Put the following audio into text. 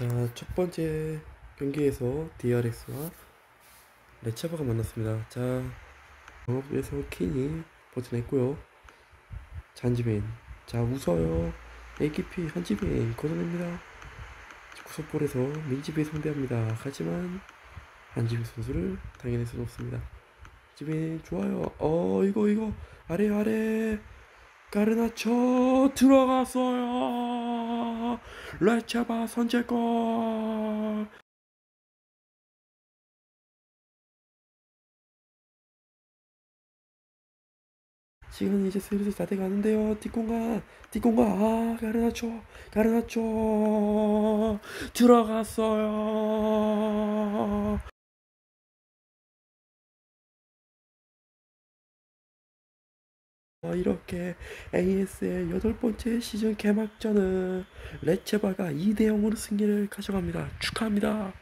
자, 첫 번째 경기에서 DRX와 레차바가 만났습니다. 자, 영업에서 킨이 버텨냈고요. 잔지벤. 자, 웃어요. AKP 한지벤 걷어냅니다. 구석볼에서 민지벤 상대합니다. 하지만 한지벤 선수를 당연히 수는 없습니다. 지벤 좋아요. 어, 이거 이거 아래 아래 가르나쳐 들어갔어요. 레차바 선제골. 시간이 이제 슬슬 다 돼가는데요. 뒷공간, 뒷공간, 아, 가르나쳐, 가르나쳐, 들어갔어요. 어, 이렇게 AS의 여덟 번째 시즌 개막전은 레체바가 2대 0으로 승리를 가져갑니다. 축하합니다.